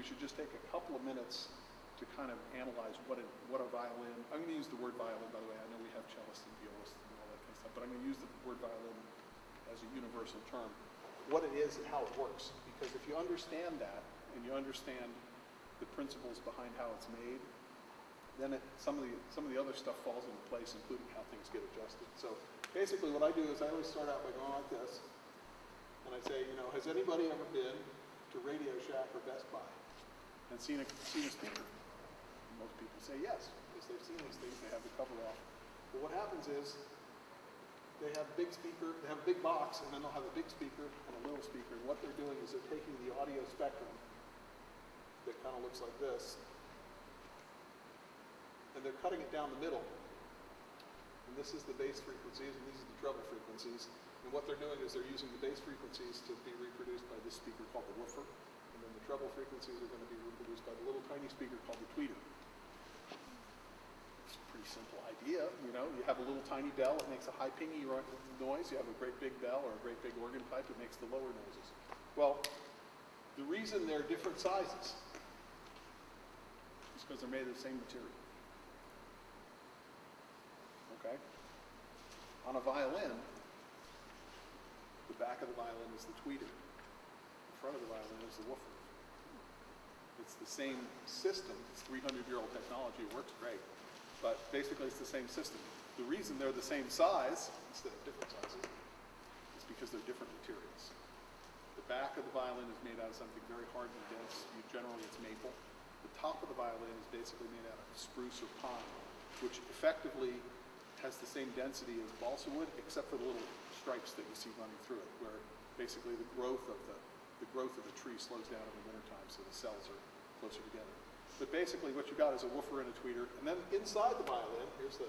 we should just take a couple of minutes to kind of analyze what a, what a violin, I'm going to use the word violin, by the way, I know we have cellists and violists and all that kind of stuff, but I'm going to use the word violin as a universal term, what it is and how it works. Because if you understand that, and you understand the principles behind how it's made, then it, some of the some of the other stuff falls into place, including how things get adjusted. So basically, what I do is I always start out by going like this, and I say, you know, has anybody ever been to Radio Shack or Best Buy and seen a seen a speaker? And most people say yes, because they've seen these things. They have the cover off. But what happens is they have a big speaker, they have a big box, and then they'll have a big speaker and a little speaker. And what they're doing is they're taking the audio spectrum that kind of looks like this, and they're cutting it down the middle. And this is the bass frequencies, and these are the treble frequencies. And what they're doing is they're using the bass frequencies to be reproduced by this speaker called the woofer, and the treble frequencies are going to be reproduced by the little tiny speaker called the tweeter. It's a pretty simple idea, you know. You have a little tiny bell, it makes a high pingy noise. You have a great big bell or a great big organ pipe, it makes the lower noises. Well, the reason they're different sizes is because they're made of the same material. Okay? On a violin, the back of the violin is the tweeter. The front of the violin is the woofer. It's the same system. It's 300-year-old technology. It works great. But basically, it's the same system. The reason they're the same size instead of different sizes is because they're different materials. The back of the violin is made out of something very hard and dense. Generally, it's maple. The top of the violin is basically made out of spruce or pine, which effectively has the same density as balsa wood, except for the little stripes that you see running through it, where basically the growth of the, the growth of the tree slows down in the wintertime, so the cells are closer together. But basically, what you got is a woofer and a tweeter, and then inside the violin, here's the,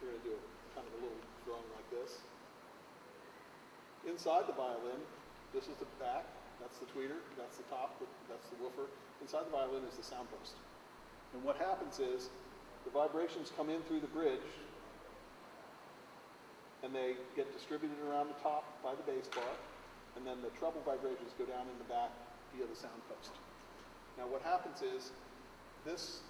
we're gonna do a kind of a little drawing like this. Inside the violin, this is the back, that's the tweeter, that's the top, that's the woofer. Inside the violin is the sound post. And what happens is, the vibrations come in through the bridge, and they get distributed around the top by the bass bar, and then the treble vibrations go down in the back via the sound post. Now what happens is, this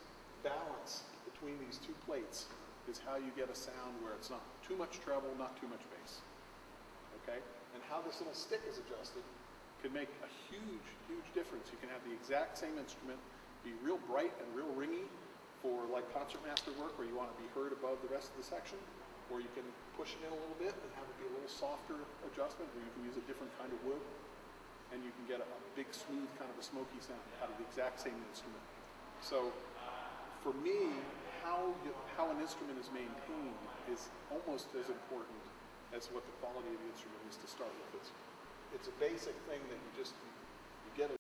balance between these two plates is how you get a sound where it's not too much treble, not too much bass. Okay? And how this little stick is adjusted can make a huge, huge difference. You can have the exact same instrument be real bright and real ringy for like concertmaster work where you want to be heard above the rest of the section, or you can push it in a little bit and have it be a little softer adjustment, or you can use a different kind of wood, and you can get a, a big, smooth, kind of a smoky sound out of the exact same instrument. So, for me, how you, how an instrument is maintained is almost as important as what the quality of the instrument is to start with. It's, it's a basic thing that you just